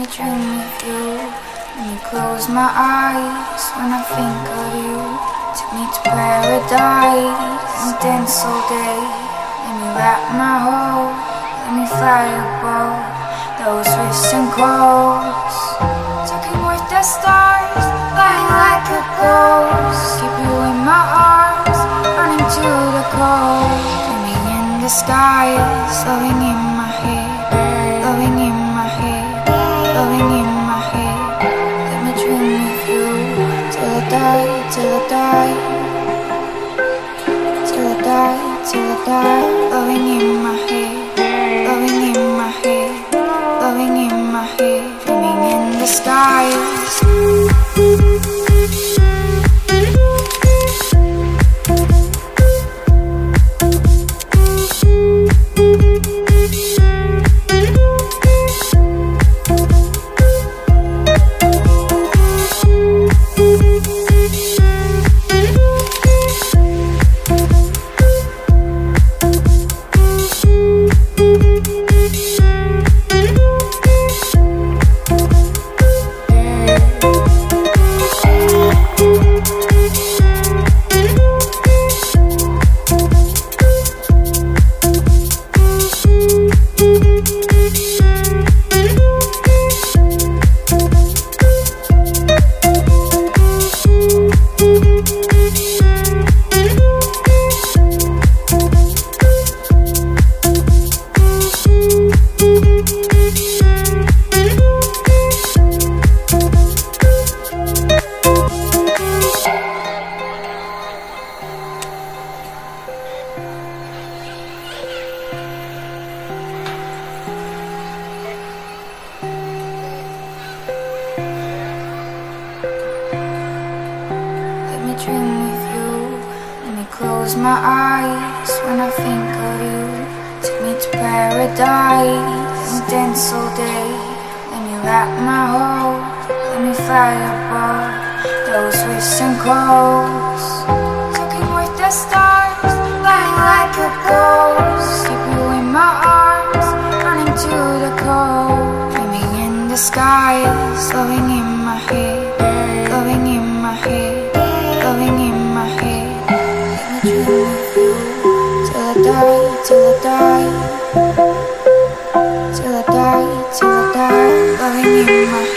me dream of you. Let me close my eyes when I think of you. Take me to paradise and dance all day. Let me wrap my hold, let me fly above those western coasts. Talking with the stars, flying like a ghost. Keep you in my arms, running to the cold. Swimming in the loving in my head, till I die, till I die, till I die. Loving in my head, close my eyes when I think of you. Take me to paradise. And dance all day Let me wrap my arms, let me fly above Those whiffs and calls. Looking with the stars, flying like a ghost. Keep you in my arms, running to the cold. Dreaming in the skies, loving in my head Loving in my head. till I die, till I die, till I die, loving you, my